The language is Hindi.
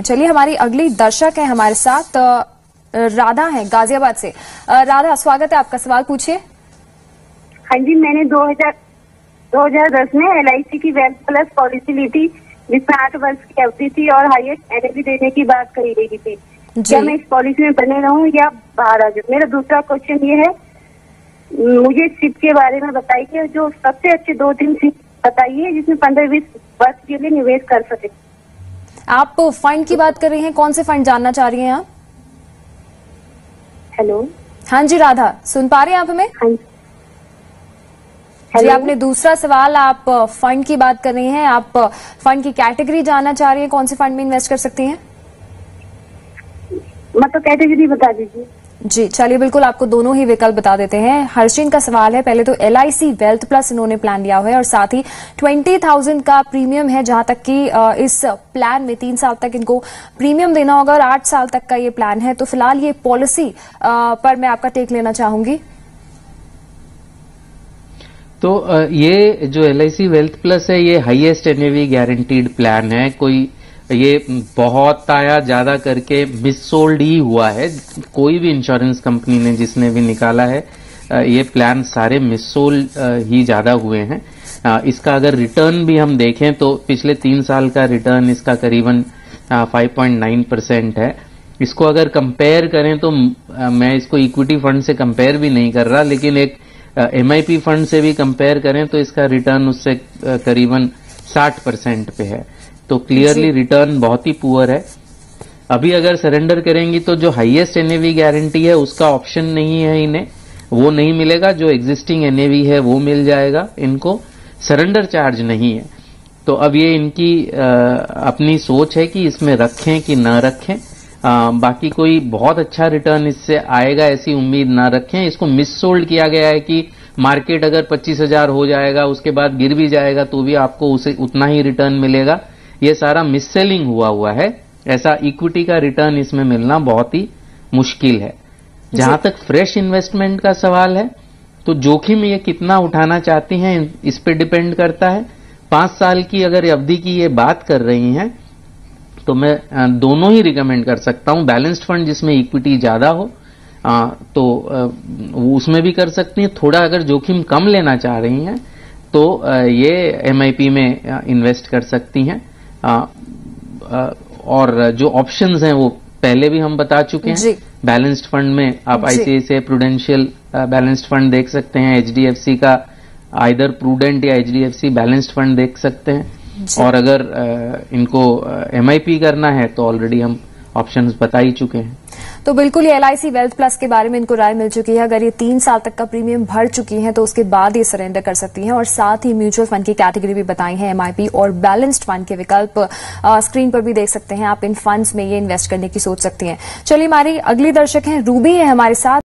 चलिए हमारी अगली दर्शक है हमारे साथ राधा है गाजियाबाद से। राधा स्वागत है आपका सवाल पूछिए। हाँ जी मैंने 2000 2010 में एलआईसी की वेल्थ प्लस पॉलिसी ली थी जिसमें आठ वर्ष की अवधि थी और हाईएस्ट एनर्जी देने की बात कही गई थी। क्या मैं इस पॉलिसी में बने रहूँ या बाहर आ जाऊँ? मेरा दूसरा क्वेश्चन ये है मुझे सिप के बारे में बताइए जो सबसे अच्छे दो तीन सिप बताइए जिसमें पंद्रह बीस वर्ष के लिए निवेश कर सके। आप फंड की बात कर रही हैं? कौन से फंड जानना चाह रही हैं आप? हेलो हाँ जी राधा। सुन पा रहे हैं आप हमें? हाँ जी। जी आपने दूसरा सवाल आप फंड की बात कर रही हैं। आप फंड की कैटेगरी जानना चाह रही हैं? कौन से फंड में इन्वेस्ट कर सकती हैं? मतलब कैटेगरी बता दीजिए। जी, चलिए बिल्कुल आपको दोनों ही विकल्प बता देते हैं। हर्षिन का सवाल है, पहले तो एलआईसी वेल्थ प्लस इन्होंने प्लान लिया हुआ है और साथ ही ट्वेंटी थाउज़ेंड का प्रीमियम है, जहाँ तक कि इस प्लान में तीन साल तक इनको प्रीमियम देना होगा और आठ साल तक का ये प्लान है। तो फ़िलहाल ये पॉलिसी पर मैं आपका टेक लेना चाहूँगी। तो ये जो LIC वेल्थ प्लस है, ये हाईएस्ट एनएवी गारंटीड प्लान है। कोई ये बहुत आया, ज़्यादा करके मिससोल्ड ही हुआ है। कोई भी इंश्योरेंस कंपनी ने जिसने भी निकाला है ये प्लान सारे मिससोल्ड ही ज़्यादा हुए हैं। इसका अगर रिटर्न भी हम देखें तो पिछले तीन साल का रिटर्न इसका करीबन फाइव पॉइंट नाइन परसेंट है। इसको अगर कंपेयर करें तो मैं इसको इक्विटी फंड से कंपेयर भी नहीं कर रहा, लेकिन एक एमआईपी फंड से भी कंपेयर करें तो इसका रिटर्न उससे करीबन 60 परसेंट पे है। तो क्लियरली रिटर्न बहुत ही पुअर है। अभी अगर सरेंडर करेंगी तो जो हाईएस्ट एनएवी गारंटी है उसका ऑप्शन नहीं है इन्हें। वो नहीं मिलेगा जो एग्जिस्टिंग एनएवी है वो मिल जाएगा। इनको सरेंडर चार्ज नहीं है। तो अब ये इनकी अ, अपनी सोच है कि इसमें रखें कि ना रखें। अ, बाकी कोई बहुत अच्छा रिटर्न इससे आएगा ऐसी उम्मीद ना रखें। इसको मिससोल्ड किया गया है कि मार्केट अगर पच्चीस हज़ार हो जाएगा उसके बाद गिर भी जाएगा तो भी आपको उसे उतना ही रिटर्न मिलेगा। ये सारा मिससेलिंग हुआ हुआ है। ऐसा इक्विटी का रिटर्न इसमें मिलना बहुत ही मुश्किल है। जहाँ तक फ्रेश इन्वेस्टमेंट का सवाल है तो जोखिम ये कितना उठाना चाहती हैं इस पे डिपेंड करता है। पाँच साल की अगर अवधि की ये बात कर रही हैं तो मैं दोनों ही रिकमेंड कर सकता हूँ। बैलेंस्ड फंड जिसमें इक्विटी ज़्यादा हो अ, तो उसमें भी कर सकती हैं। थोड़ा अगर जोखिम कम लेना चाह रही हैं तो ये एमआईपी में इन्वेस्ट कर सकती हैं। और जो ऑप्शंस हैं वो पहले भी हम बता चुके हैं। बैलेंस्ड फंड में आप। आईसीआईसीआई प्रूडेंशियल बैलेंस्ड फंड देख सकते हैं। एचडीएफसी का आइदर प्रूडेंट या एचडीएफसी बैलेंस्ड फंड देख सकते हैं। और अगर इनको एमआईपी करना है तो ऑलरेडी हम ऑप्शंस बता ही चुके हैं। तो बिल्कुल ये एलआईसी वेल्थ प्लस के बारे में इनको राय मिल चुकी है। अगर ये तीन साल तक का प्रीमियम भर चुकी हैं तो उसके बाद ये सरेंडर कर सकती हैं। और साथ ही म्यूचुअल फंड की कैटेगरी भी बताई है एमआईपी और बैलेंस्ड फंड के विकल्प स्क्रीन पर भी देख सकते हैं। आप इन फंड्स में ये इन्वेस्ट करने की सोच सकती हैं। चलिए हमारी अगली दर्शक हैं रूबी है हमारे साथ।